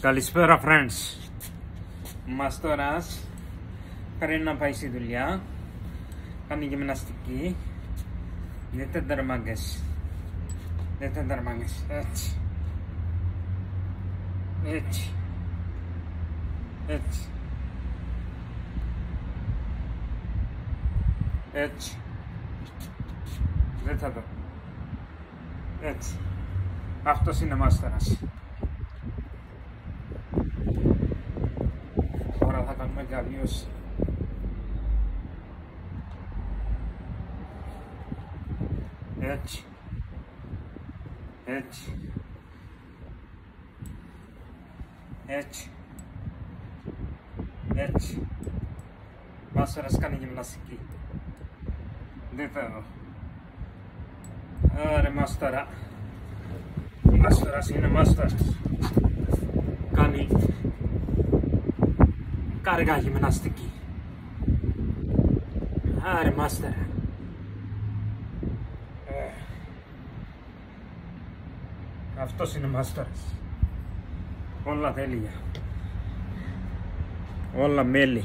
Καλησπέρα friends. Μαστοράς πρέπει να πάει στη δουλειά. Κάνει γυμναστική. Δείτε τερμάγκες. Δείτε τερμάγκες. Έτσι. Έτσι. Έτσι. Έτσι. Δεν θα δω. Έτσι. Αυτός είναι μάστορας. Τώρα θα κάνουμε και αλλιώς. Έτσι. Έτσι. Έτσι. Έτσι. Μάστορας κάνει γυμναστική. Δείτε εδώ. Άρε μάστορα. Μάστορας είναι μάστορας. Κάνει κάργα γυμναστική. Άρε μάστερα. Ε. Αυτός είναι μάστορας. Όλα τέλεια. Όλα μέλη.